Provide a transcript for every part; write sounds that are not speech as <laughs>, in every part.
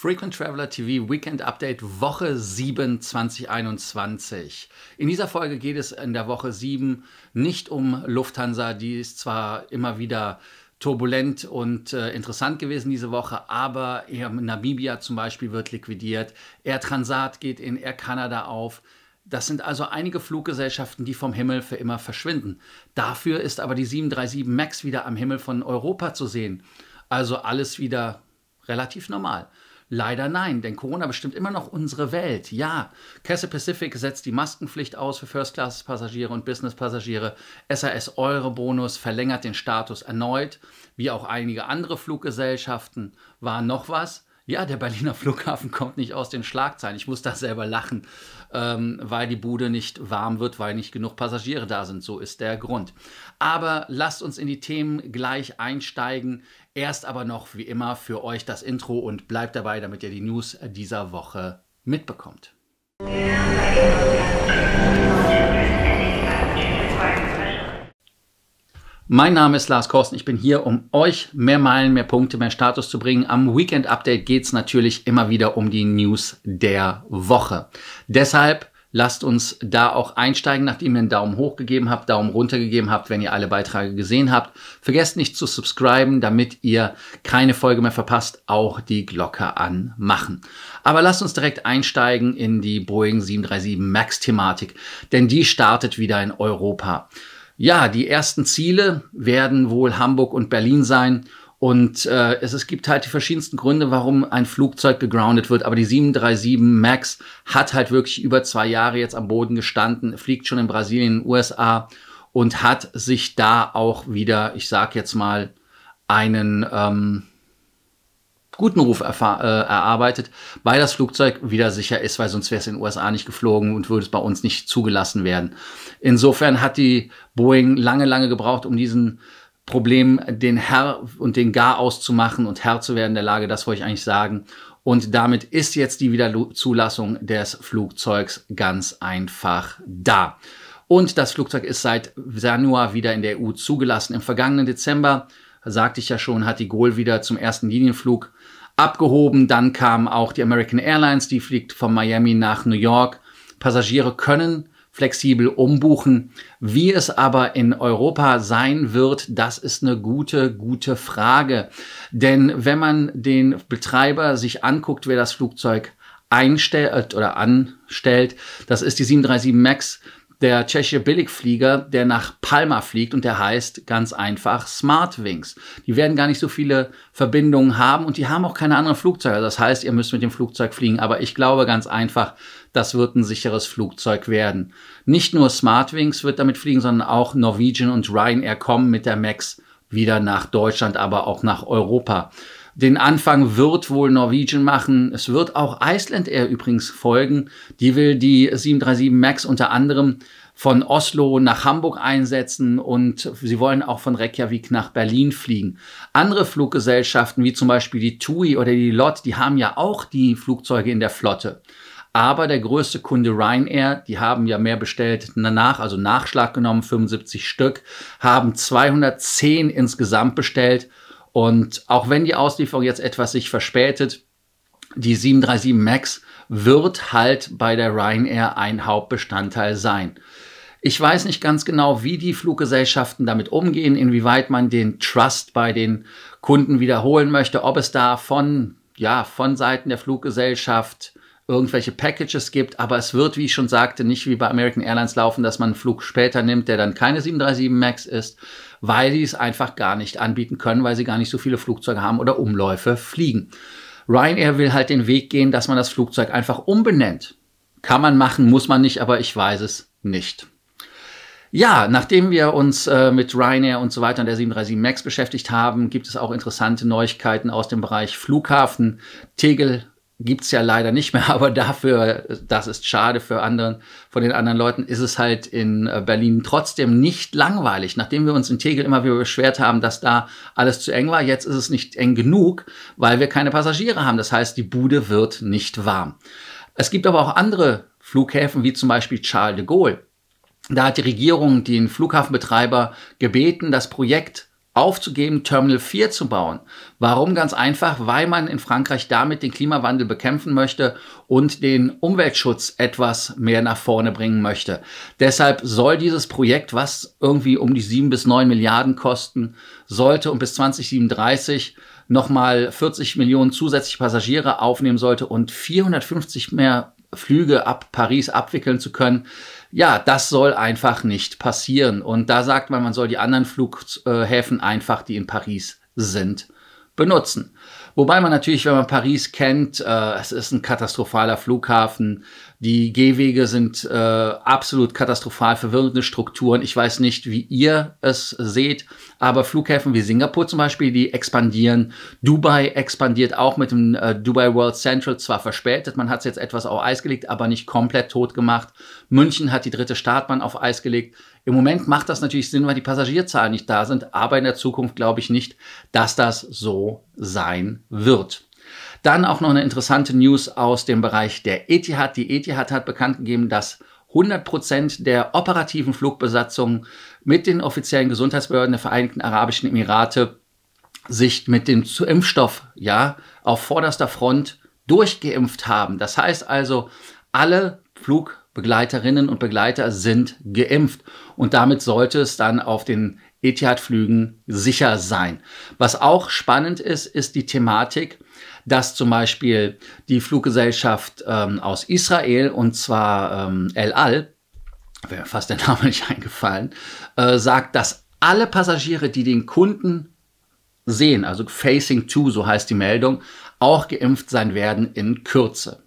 Frequent Traveler TV Weekend Update Woche 7 2021. In dieser Folge geht es in der Woche 7 nicht um Lufthansa, die ist zwar immer wieder turbulent und äh, interessant gewesen diese Woche, aber Namibia zum Beispiel wird liquidiert, Air Transat geht in Air Canada auf. Das sind also einige Fluggesellschaften, die vom Himmel für immer verschwinden. Dafür ist aber die 737 MAX wieder am Himmel von Europa zu sehen. Also alles wieder relativ normal. Leider nein, denn Corona bestimmt immer noch unsere Welt. Ja, Cathay Pacific setzt die Maskenpflicht aus für First-Class-Passagiere und Business-Passagiere. SAS Euro-Bonus verlängert den Status erneut, wie auch einige andere Fluggesellschaften. War noch was? Ja, der Berliner <laughs> Flughafen kommt nicht aus den Schlagzeilen. Ich muss da selber lachen, ähm, weil die Bude nicht warm wird, weil nicht genug Passagiere da sind. So ist der Grund. Aber lasst uns in die Themen gleich einsteigen. Erst aber noch, wie immer, für euch das Intro und bleibt dabei, damit ihr die News dieser Woche mitbekommt. Mein Name ist Lars Korsten. Ich bin hier, um euch mehr Meilen, mehr Punkte, mehr Status zu bringen. Am Weekend Update geht es natürlich immer wieder um die News der Woche. Deshalb lasst uns da auch einsteigen, nachdem ihr einen Daumen hoch gegeben habt, Daumen runter gegeben habt, wenn ihr alle Beiträge gesehen habt. Vergesst nicht zu subscriben, damit ihr keine Folge mehr verpasst. Auch die Glocke anmachen. Aber lasst uns direkt einsteigen in die Boeing 737 MAX Thematik, denn die startet wieder in Europa. Ja, die ersten Ziele werden wohl Hamburg und Berlin sein. Und äh, es, es gibt halt die verschiedensten Gründe, warum ein Flugzeug gegroundet wird. Aber die 737 MAX hat halt wirklich über zwei Jahre jetzt am Boden gestanden, fliegt schon in Brasilien, in den USA und hat sich da auch wieder, ich sag jetzt mal, einen ähm, guten Ruf äh, erarbeitet, weil das Flugzeug wieder sicher ist, weil sonst wäre es in den USA nicht geflogen und würde es bei uns nicht zugelassen werden. Insofern hat die Boeing lange, lange gebraucht, um diesen Problem den Herr und den Gar auszumachen und Herr zu werden der Lage, das wollte ich eigentlich sagen. Und damit ist jetzt die Wiederzulassung des Flugzeugs ganz einfach da. Und das Flugzeug ist seit Januar wieder in der EU zugelassen. Im vergangenen Dezember, sagte ich ja schon, hat die Gol wieder zum ersten Linienflug abgehoben. Dann kam auch die American Airlines, die fliegt von Miami nach New York. Passagiere können flexibel umbuchen. Wie es aber in Europa sein wird, das ist eine gute, gute Frage. Denn wenn man den Betreiber sich anguckt, wer das Flugzeug einstellt oder anstellt, das ist die 737 MAX der tschechische Billigflieger, der nach Palma fliegt und der heißt ganz einfach Smartwings. Die werden gar nicht so viele Verbindungen haben und die haben auch keine anderen Flugzeuge. Das heißt, ihr müsst mit dem Flugzeug fliegen. Aber ich glaube ganz einfach, das wird ein sicheres Flugzeug werden. Nicht nur Smartwings wird damit fliegen, sondern auch Norwegian und Ryanair kommen mit der MAX wieder nach Deutschland, aber auch nach Europa. Den Anfang wird wohl Norwegian machen. Es wird auch Iceland Air übrigens folgen. Die will die 737 MAX unter anderem von Oslo nach Hamburg einsetzen und sie wollen auch von Reykjavik nach Berlin fliegen. Andere Fluggesellschaften wie zum Beispiel die TUI oder die LOT, die haben ja auch die Flugzeuge in der Flotte. Aber der größte Kunde Ryanair, die haben ja mehr bestellt danach, also Nachschlag genommen, 75 Stück, haben 210 insgesamt bestellt und auch wenn die Auslieferung jetzt etwas sich verspätet, die 737 MAX wird halt bei der Ryanair ein Hauptbestandteil sein. Ich weiß nicht ganz genau, wie die Fluggesellschaften damit umgehen, inwieweit man den Trust bei den Kunden wiederholen möchte, ob es da von, ja, von Seiten der Fluggesellschaft irgendwelche Packages gibt, aber es wird, wie ich schon sagte, nicht wie bei American Airlines laufen, dass man einen Flug später nimmt, der dann keine 737 MAX ist, weil die es einfach gar nicht anbieten können, weil sie gar nicht so viele Flugzeuge haben oder Umläufe fliegen. Ryanair will halt den Weg gehen, dass man das Flugzeug einfach umbenennt. Kann man machen, muss man nicht, aber ich weiß es nicht. Ja, nachdem wir uns äh, mit Ryanair und so weiter und der 737 MAX beschäftigt haben, gibt es auch interessante Neuigkeiten aus dem Bereich Flughafen. Tegel gibt's ja leider nicht mehr, <laughs> aber dafür, das ist schade für anderen, von den anderen Leuten, ist es halt in äh, Berlin trotzdem nicht langweilig. Nachdem wir uns in Tegel immer wieder beschwert haben, dass da alles zu eng war, jetzt ist es nicht eng genug, weil wir keine Passagiere haben. Das heißt, die Bude wird nicht warm. Es gibt aber auch andere Flughäfen, wie zum Beispiel Charles de Gaulle. Da hat die Regierung den Flughafenbetreiber gebeten, das Projekt aufzugeben, Terminal 4 zu bauen. Warum? Ganz einfach, weil man in Frankreich damit den Klimawandel bekämpfen möchte und den Umweltschutz etwas mehr nach vorne bringen möchte. Deshalb soll dieses Projekt, was irgendwie um die 7 bis 9 Milliarden kosten sollte und bis 2037 nochmal 40 Millionen zusätzliche Passagiere aufnehmen sollte und 450 mehr Flüge ab Paris abwickeln zu können, ja, das soll einfach nicht passieren. Und da sagt man, man soll die anderen Flughäfen einfach, die in Paris sind, benutzen. Wobei man natürlich, wenn man Paris kennt, äh, es ist ein katastrophaler Flughafen. Die Gehwege sind äh, absolut katastrophal, verwirrende Strukturen. Ich weiß nicht, wie ihr es seht, aber Flughäfen wie Singapur zum Beispiel, die expandieren. Dubai expandiert auch mit dem äh, Dubai World Central, zwar verspätet, man hat es jetzt etwas auf Eis gelegt, aber nicht komplett tot gemacht. München hat die dritte Startbahn auf Eis gelegt. Im Moment macht das natürlich Sinn, weil die Passagierzahlen nicht da sind, aber in der Zukunft glaube ich nicht, dass das so sein wird. Dann auch noch eine interessante News aus dem Bereich der Etihad. Die Etihad hat bekannt gegeben, dass 100 Prozent der operativen Flugbesatzungen mit den offiziellen Gesundheitsbehörden der Vereinigten Arabischen Emirate sich mit dem Impfstoff ja auf vorderster Front durchgeimpft haben. Das heißt also, alle Flugbegleiterinnen und Begleiter sind geimpft und damit sollte es dann auf den Etihad-Flügen sicher sein. Was auch spannend ist, ist die Thematik, dass zum Beispiel die Fluggesellschaft ähm, aus Israel, und zwar ähm, El Al, wäre fast der <laughs> Name nicht eingefallen, äh, sagt, dass alle Passagiere, die den Kunden sehen, also Facing to, so heißt die Meldung, auch geimpft sein werden in Kürze.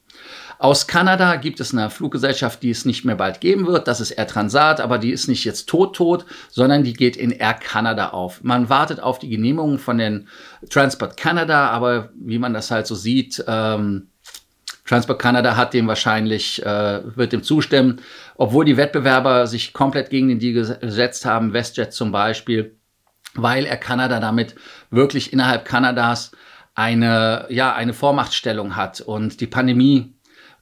Aus Kanada gibt es eine Fluggesellschaft, die es nicht mehr bald geben wird. Das ist Air Transat, aber die ist nicht jetzt tot tot, sondern die geht in Air Canada auf. Man wartet auf die Genehmigung von den Transport Canada, aber wie man das halt so sieht, ähm, Transport Canada hat dem wahrscheinlich, äh, wird dem zustimmen, obwohl die Wettbewerber sich komplett gegen den Deal gesetzt haben, WestJet zum Beispiel, weil er Kanada damit wirklich innerhalb Kanadas eine, ja, eine Vormachtstellung hat und die Pandemie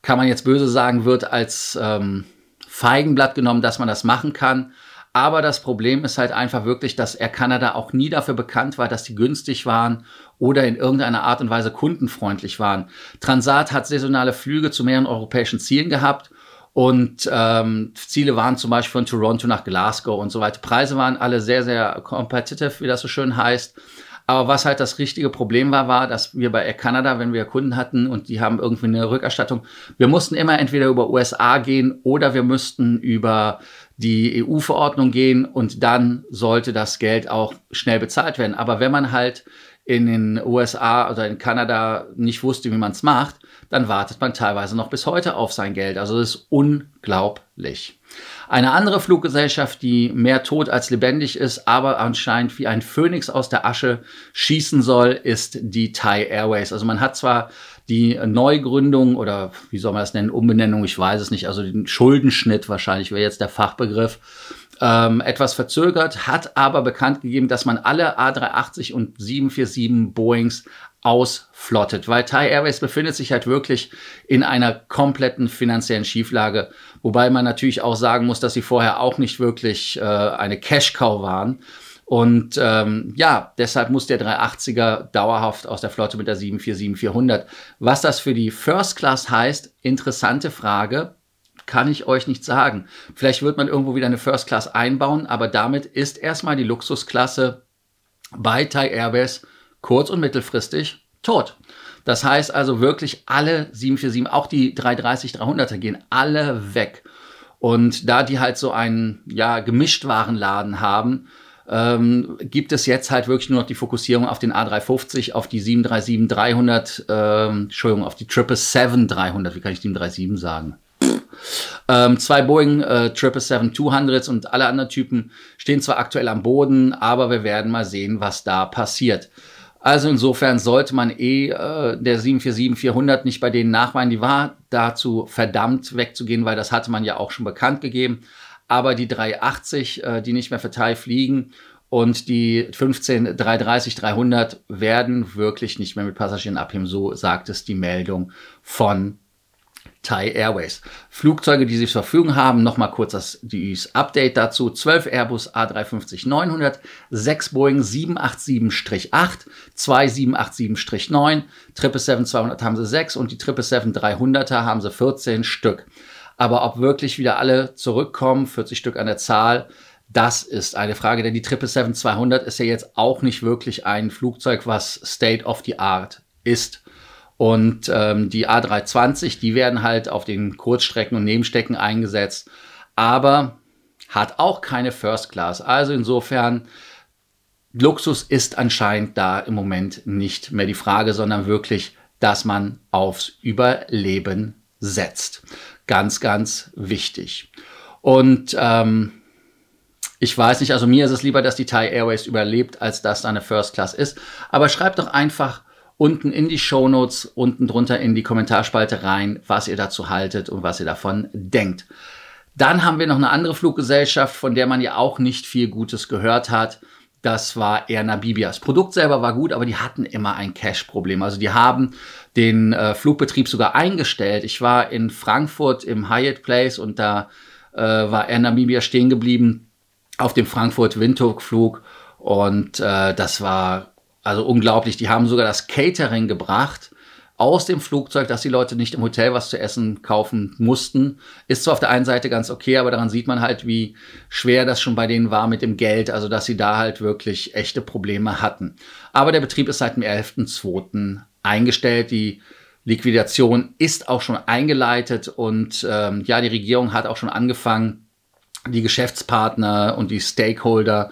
kann man jetzt böse sagen, wird als ähm, Feigenblatt genommen, dass man das machen kann. Aber das Problem ist halt einfach wirklich, dass Air Canada auch nie dafür bekannt war, dass die günstig waren oder in irgendeiner Art und Weise kundenfreundlich waren. Transat hat saisonale Flüge zu mehreren europäischen Zielen gehabt und ähm, Ziele waren zum Beispiel von Toronto nach Glasgow und so weiter. Preise waren alle sehr, sehr competitive, wie das so schön heißt. Aber was halt das richtige Problem war, war, dass wir bei Air Canada, wenn wir Kunden hatten und die haben irgendwie eine Rückerstattung, wir mussten immer entweder über USA gehen oder wir müssten über die EU-Verordnung gehen und dann sollte das Geld auch schnell bezahlt werden. Aber wenn man halt in den USA oder in Kanada nicht wusste, wie man es macht, dann wartet man teilweise noch bis heute auf sein Geld. Also das ist unglaublich. Eine andere Fluggesellschaft, die mehr tot als lebendig ist, aber anscheinend wie ein Phönix aus der Asche schießen soll, ist die Thai Airways. Also man hat zwar die Neugründung oder wie soll man das nennen, Umbenennung, ich weiß es nicht, also den Schuldenschnitt wahrscheinlich wäre jetzt der Fachbegriff, ähm, etwas verzögert, hat aber bekannt gegeben, dass man alle A380 und 747 Boeings ausflottet, weil Thai Airways befindet sich halt wirklich in einer kompletten finanziellen Schieflage, wobei man natürlich auch sagen muss, dass sie vorher auch nicht wirklich äh, eine Cash-Cow waren. Und ähm, ja, deshalb muss der 380er dauerhaft aus der Flotte mit der 747-400. Was das für die First Class heißt, interessante Frage, kann ich euch nicht sagen. Vielleicht wird man irgendwo wieder eine First Class einbauen, aber damit ist erstmal die Luxusklasse bei Thai Airways kurz- und mittelfristig tot. Das heißt also wirklich alle 747, auch die 330, 300er gehen alle weg. Und da die halt so einen ja, Gemischtwarenladen haben, ähm, gibt es jetzt halt wirklich nur noch die Fokussierung auf den A350, auf die 737 300, ähm, Entschuldigung, auf die 777 300. Wie kann ich 737 sagen? Ähm, zwei Boeing äh, 777-200s und alle anderen Typen stehen zwar aktuell am Boden, aber wir werden mal sehen, was da passiert. Also insofern sollte man eh äh, der 747-400 nicht bei denen nachweinen. Die war dazu verdammt wegzugehen, weil das hatte man ja auch schon bekannt gegeben. Aber die 380, äh, die nicht mehr für Thai fliegen und die 15 330 300 werden wirklich nicht mehr mit Passagieren abheben. So sagt es die Meldung von Thai Airways. Flugzeuge, die sie zur Verfügung haben, nochmal kurz das, das Update dazu. 12 Airbus A350-900, 6 Boeing 787-8, 2 787-9, 777-200 haben sie 6 und die 777-300er haben sie 14 Stück. Aber ob wirklich wieder alle zurückkommen, 40 Stück an der Zahl, das ist eine Frage, denn die 777-200 ist ja jetzt auch nicht wirklich ein Flugzeug, was State of the Art ist. Und ähm, die A320, die werden halt auf den Kurzstrecken und Nebenstecken eingesetzt, aber hat auch keine First Class. Also insofern, Luxus ist anscheinend da im Moment nicht mehr die Frage, sondern wirklich, dass man aufs Überleben setzt. Ganz, ganz wichtig. Und ähm, ich weiß nicht, also mir ist es lieber, dass die Thai Airways überlebt, als dass da eine First Class ist. Aber schreibt doch einfach unten in die Show Notes, unten drunter in die Kommentarspalte rein, was ihr dazu haltet und was ihr davon denkt. Dann haben wir noch eine andere Fluggesellschaft, von der man ja auch nicht viel Gutes gehört hat. Das war Air Namibia. Das Produkt selber war gut, aber die hatten immer ein Cash-Problem. Also die haben den äh, Flugbetrieb sogar eingestellt. Ich war in Frankfurt im Hyatt Place und da äh, war Air Namibia stehen geblieben auf dem Frankfurt-Windhoek-Flug und äh, das war also unglaublich. Die haben sogar das Catering gebracht aus dem Flugzeug, dass die Leute nicht im Hotel was zu essen kaufen mussten. Ist zwar auf der einen Seite ganz okay, aber daran sieht man halt, wie schwer das schon bei denen war mit dem Geld, also dass sie da halt wirklich echte Probleme hatten. Aber der Betrieb ist seit dem 11.02. eingestellt. Die Liquidation ist auch schon eingeleitet und ähm, ja, die Regierung hat auch schon angefangen, die Geschäftspartner und die Stakeholder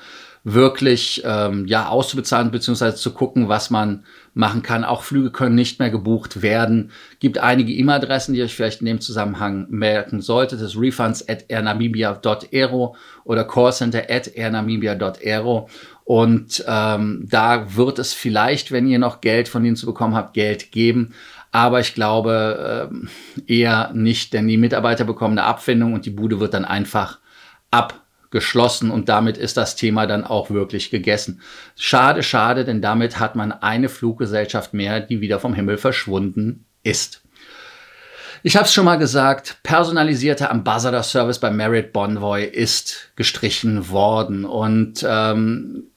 wirklich ähm, ja auszubezahlen beziehungsweise zu gucken, was man machen kann. Auch Flüge können nicht mehr gebucht werden. Gibt einige E-Mail-Adressen, die ihr euch vielleicht in dem Zusammenhang merken solltet. Das refunds at airnamibia.aero oder callcenter at airnamibia.aero. Und ähm, da wird es vielleicht, wenn ihr noch Geld von denen zu bekommen habt, Geld geben. Aber ich glaube äh, eher nicht, denn die Mitarbeiter bekommen eine Abfindung und die Bude wird dann einfach ab geschlossen und damit ist das Thema dann auch wirklich gegessen. Schade, schade, denn damit hat man eine Fluggesellschaft mehr, die wieder vom Himmel verschwunden ist. Ich habe es schon mal gesagt, personalisierter Ambassador Service bei Marriott Bonvoy ist gestrichen worden und ähm,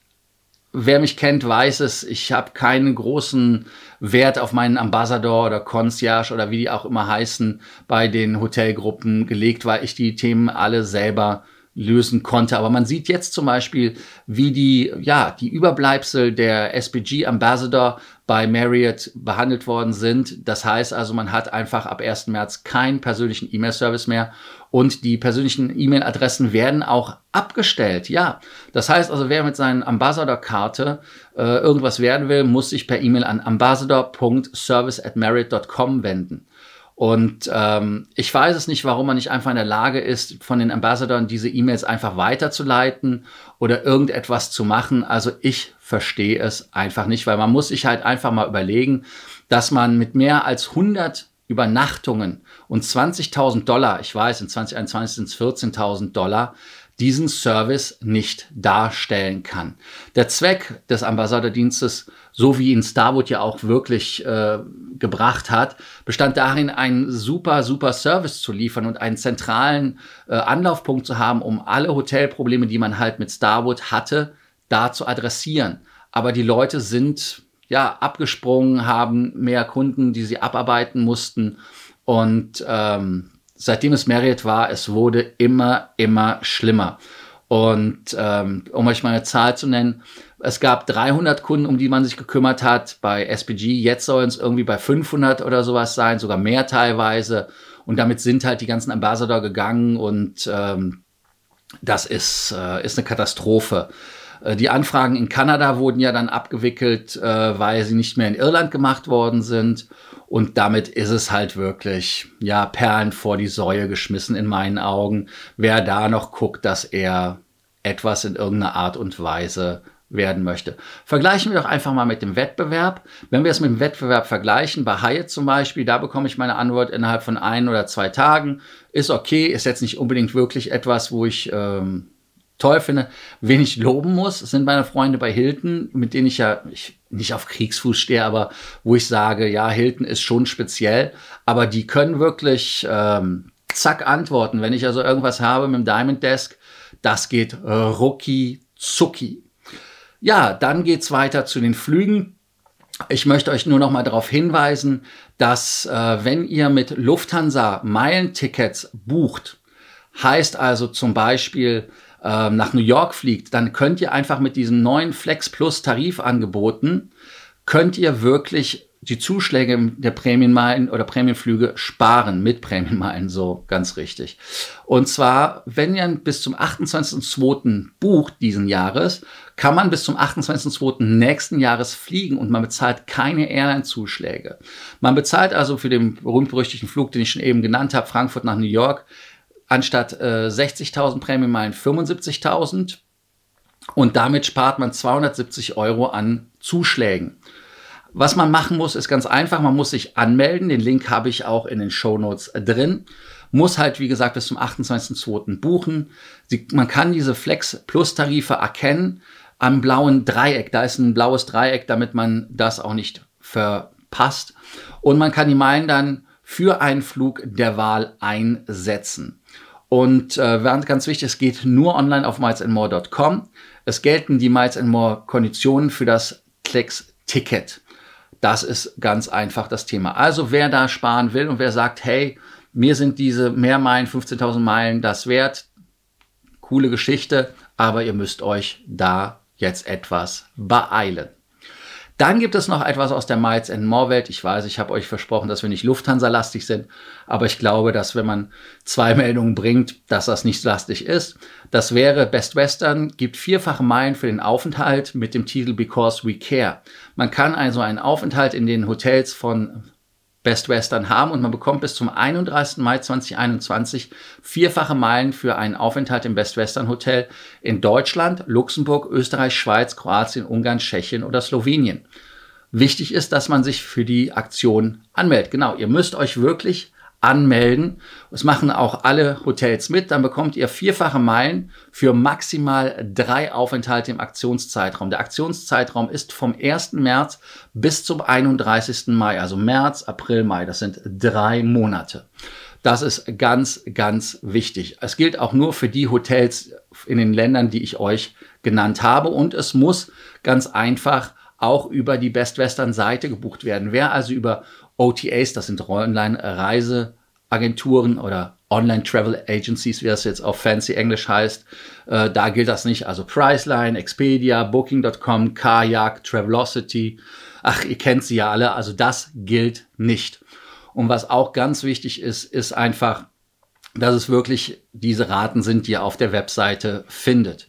wer mich kennt, weiß es, ich habe keinen großen Wert auf meinen Ambassador oder Concierge oder wie die auch immer heißen bei den Hotelgruppen gelegt, weil ich die Themen alle selber lösen konnte. Aber man sieht jetzt zum Beispiel, wie die, ja, die Überbleibsel der SPG Ambassador bei Marriott behandelt worden sind. Das heißt also, man hat einfach ab 1. März keinen persönlichen E-Mail-Service mehr und die persönlichen E-Mail-Adressen werden auch abgestellt. Ja, das heißt also, wer mit seinen Ambassador-Karte äh, irgendwas werden will, muss sich per E-Mail an ambassador.service at marriott.com wenden. Und ähm, ich weiß es nicht, warum man nicht einfach in der Lage ist, von den Ambassadoren diese E-Mails einfach weiterzuleiten oder irgendetwas zu machen. Also ich verstehe es einfach nicht, weil man muss sich halt einfach mal überlegen, dass man mit mehr als 100 Übernachtungen und 20.000 Dollar, ich weiß, in 2021 sind es 14.000 Dollar, diesen Service nicht darstellen kann. Der Zweck des Ambassadordienstes, so wie ihn Starwood ja auch wirklich äh, gebracht hat, bestand darin, einen super, super Service zu liefern und einen zentralen äh, Anlaufpunkt zu haben, um alle Hotelprobleme, die man halt mit Starwood hatte, da zu adressieren. Aber die Leute sind ja abgesprungen, haben mehr Kunden, die sie abarbeiten mussten und ähm, seitdem es Marriott war, es wurde immer, immer schlimmer. Und ähm, um euch mal eine Zahl zu nennen, es gab 300 Kunden, um die man sich gekümmert hat bei SPG. Jetzt sollen es irgendwie bei 500 oder sowas sein, sogar mehr teilweise. Und damit sind halt die ganzen Ambassador gegangen und ähm, das ist, äh, ist eine Katastrophe. Äh, die Anfragen in Kanada wurden ja dann abgewickelt, äh, weil sie nicht mehr in Irland gemacht worden sind. Und damit ist es halt wirklich, ja, Perlen vor die Säue geschmissen in meinen Augen. Wer da noch guckt, dass er etwas in irgendeiner Art und Weise werden möchte. Vergleichen wir doch einfach mal mit dem Wettbewerb. Wenn wir es mit dem Wettbewerb vergleichen, bei Hyatt zum Beispiel, da bekomme ich meine Antwort innerhalb von ein oder zwei Tagen. Ist okay, ist jetzt nicht unbedingt wirklich etwas, wo ich ähm, toll finde. Wen ich loben muss, sind meine Freunde bei Hilton, mit denen ich ja ich nicht auf Kriegsfuß stehe, aber wo ich sage, ja, Hilton ist schon speziell, aber die können wirklich ähm, zack antworten. Wenn ich also irgendwas habe mit dem Diamond Desk, das geht äh, rucki zucki. Ja, dann geht's weiter zu den Flügen. Ich möchte euch nur noch mal darauf hinweisen, dass äh, wenn ihr mit Lufthansa Meilentickets bucht, heißt also zum Beispiel äh, nach New York fliegt, dann könnt ihr einfach mit diesem neuen Flex Plus Tarifangeboten, könnt ihr wirklich die Zuschläge der Prämienmeilen oder Prämienflüge sparen mit Prämienmeilen, so ganz richtig. Und zwar, wenn ihr bis zum 28.02. bucht diesen Jahres, kann man bis zum 28.02. nächsten Jahres fliegen und man bezahlt keine Airline-Zuschläge. Man bezahlt also für den berühmt-berüchtigten Flug, den ich schon eben genannt habe, Frankfurt nach New York, anstatt äh, 60.000 Prämienmeilen 75.000 und damit spart man 270 Euro an Zuschlägen. Was man machen muss, ist ganz einfach. Man muss sich anmelden. Den Link habe ich auch in den Show Notes drin. Muss halt, wie gesagt, bis zum 28.02. buchen. Sie, man kann diese Flex Plus Tarife erkennen am blauen Dreieck. Da ist ein blaues Dreieck, damit man das auch nicht verpasst. Und man kann die Meilen dann für einen Flug der Wahl einsetzen. Und äh, ganz wichtig, es geht nur online auf milesandmore.com. Es gelten die Miles More Konditionen für das Klecks Ticket. Das ist ganz einfach das Thema. Also wer da sparen will und wer sagt, hey, mir sind diese Mehrmeilen, 15.000 Meilen das wert, coole Geschichte, aber ihr müsst euch da jetzt etwas beeilen. Dann gibt es noch etwas aus der Miles More Welt. Ich weiß, ich habe euch versprochen, dass wir nicht Lufthansa-lastig sind, aber ich glaube, dass wenn man zwei <laughs> Meldungen bringt, dass das nicht lastig ist. Das wäre Best Western gibt vierfache Meilen für den Aufenthalt mit dem Titel Because We Care. Man kann also einen Aufenthalt in den Hotels von Best Western haben und man bekommt bis zum 31. Mai 2021 vierfache Meilen für einen Aufenthalt im Best Western Hotel in Deutschland, Luxemburg, Österreich, Schweiz, Kroatien, Ungarn, Tschechien oder Slowenien. Wichtig ist, dass man sich für die Aktion anmeldet. Genau, ihr müsst euch wirklich anmelden. Das machen auch alle Hotels mit. Dann bekommt ihr vierfache Meilen für maximal drei Aufenthalte im Aktionszeitraum. Der Aktionszeitraum ist vom 1. März bis zum 31. Mai, also März, April, Mai. Das sind drei Monate. Das ist ganz, ganz wichtig. Es gilt auch nur für die Hotels in den Ländern, die ich euch genannt habe. Und es muss ganz einfach auch über die Best Western Seite gebucht werden. Wer also über OTAs, das sind Online-Reiseagenturen oder Online-Travel Agencies, wie das jetzt auf fancy Englisch heißt, äh, da gilt das nicht. Also Priceline, Expedia, Booking.com, Kayak, Travelocity, ach, ihr kennt sie ja alle, also das gilt nicht. Und was auch ganz wichtig ist, ist einfach, dass es wirklich diese Raten sind, die ihr auf der Webseite findet.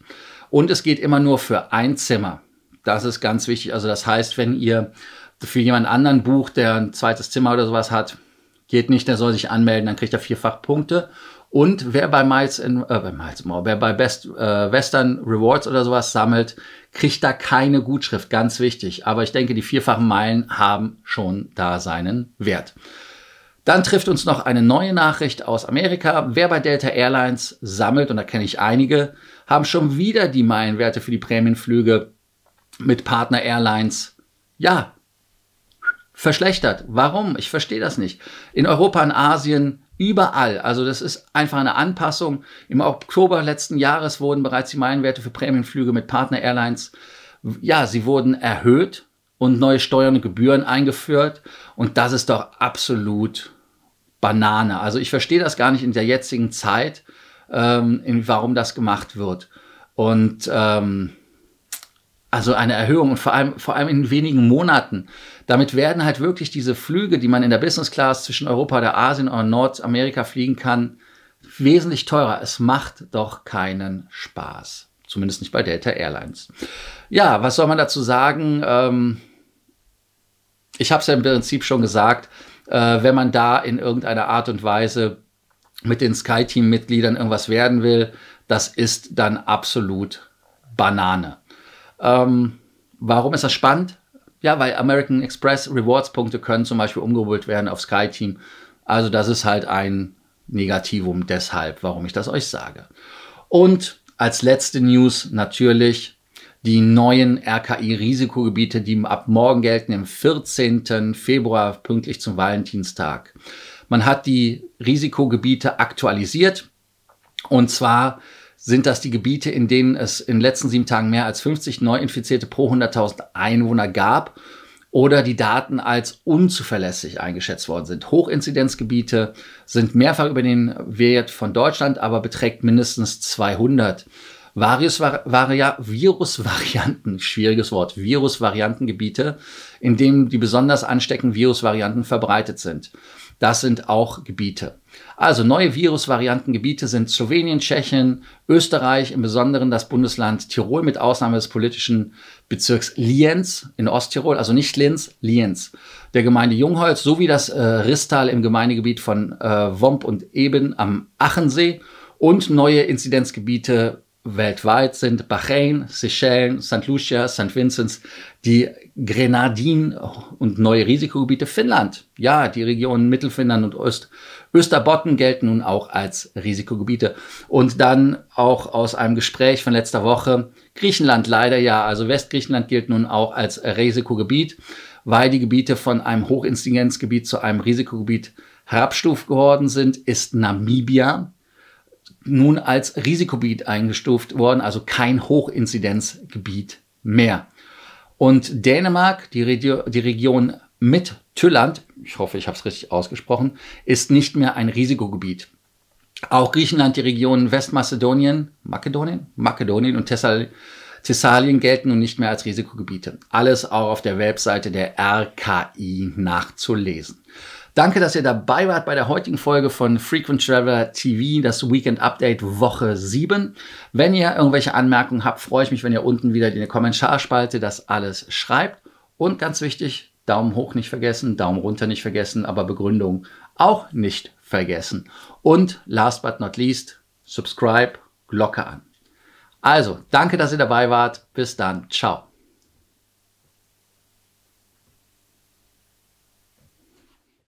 Und es geht immer nur für ein Zimmer. Das ist ganz wichtig. Also das heißt, wenn ihr für jemand anderen bucht, der ein zweites Zimmer oder sowas hat, geht nicht, der soll sich anmelden, dann kriegt er vierfach Punkte. Und wer bei Miles in, äh, bei Miles More, wer bei Best äh, Western Rewards oder sowas sammelt, kriegt da keine Gutschrift, ganz wichtig. Aber ich denke, die vierfachen Meilen haben schon da seinen Wert. Dann trifft uns noch eine neue Nachricht aus Amerika. Wer bei Delta Airlines sammelt, und da kenne ich einige, haben schon wieder die Meilenwerte für die Prämienflüge mit Partner Airlines, ja, verschlechtert. Warum? Ich verstehe das nicht. In Europa, in Asien, überall. Also das ist einfach eine Anpassung. Im Oktober letzten Jahres wurden bereits die Meilenwerte für Prämienflüge mit Partner Airlines, ja, sie wurden erhöht und neue Steuern und Gebühren eingeführt. Und das ist doch absolut Banane. Also ich verstehe das gar nicht in der jetzigen Zeit, ähm, warum das gemacht wird. Und ähm, also eine Erhöhung und vor allem, vor allem in wenigen Monaten. Damit werden halt wirklich diese Flüge, die man in der Business Class zwischen Europa oder Asien oder Nordamerika fliegen kann, wesentlich teurer. Es macht doch keinen Spaß. Zumindest nicht bei Delta Airlines. Ja, was soll man dazu sagen? Ähm, ich habe es ja im Prinzip schon gesagt, äh, wenn man da in irgendeiner Art und Weise mit den SkyTeam-Mitgliedern irgendwas werden will, das ist dann absolut Banane. Ähm, warum ist das spannend? Ja, weil American Express Rewards-Punkte können zum Beispiel umgeholt werden auf SkyTeam. Also das ist halt ein Negativum deshalb, warum ich das euch sage. Und als letzte News natürlich die neuen RKI-Risikogebiete, die ab morgen gelten, im 14. Februar, pünktlich zum Valentinstag. Man hat die Risikogebiete aktualisiert. Und zwar sind das die Gebiete, in denen es in den letzten sieben Tagen mehr als 50 Neuinfizierte pro 100.000 Einwohner gab oder die Daten als unzuverlässig eingeschätzt worden sind. Hochinzidenzgebiete sind mehrfach über den Wert von Deutschland, aber beträgt mindestens 200. Virusvarianten, schwieriges Wort, Virusvariantengebiete, in denen die besonders ansteckenden Virusvarianten verbreitet sind. Das sind auch Gebiete. Also neue Virusvariantengebiete sind Slowenien, Tschechien, Österreich, im Besonderen das Bundesland Tirol mit Ausnahme des politischen Bezirks Lienz in Osttirol, also nicht Linz, Lienz, der Gemeinde Jungholz sowie das äh, Ristal im Gemeindegebiet von äh, Womp und Eben am Achensee und neue Inzidenzgebiete weltweit sind Bahrain, Seychellen, St. Lucia, St. Vincent, die Grenadinen und neue Risikogebiete Finnland. Ja, die Regionen Mittelfinnland und Öst Österbotten gelten nun auch als Risikogebiete. Und dann auch aus einem Gespräch von letzter Woche Griechenland leider ja, also Westgriechenland gilt nun auch als Risikogebiet, weil die Gebiete von einem Hochinzidenzgebiet zu einem Risikogebiet herabstuft geworden sind, ist Namibia nun als Risikogebiet eingestuft worden, also kein Hochinzidenzgebiet mehr. Und Dänemark, die, Regio die Region mit Tülland, ich hoffe, ich habe es richtig ausgesprochen, ist nicht mehr ein Risikogebiet. Auch Griechenland, die Regionen Westmazedonien, Makedonien, Makedonien und Thessal Thessalien gelten nun nicht mehr als Risikogebiete. Alles auch auf der Webseite der RKI nachzulesen. Danke, dass ihr dabei wart bei der heutigen Folge von Frequent Traveler TV, das Weekend Update Woche 7. Wenn ihr irgendwelche Anmerkungen habt, freue ich mich, wenn ihr unten wieder in der Kommentarspalte das alles schreibt. Und ganz wichtig, Daumen hoch nicht vergessen, Daumen runter nicht vergessen, aber Begründung auch nicht vergessen. Und last but not least, subscribe, Glocke an. Also, danke, dass ihr dabei wart. Bis dann. Ciao.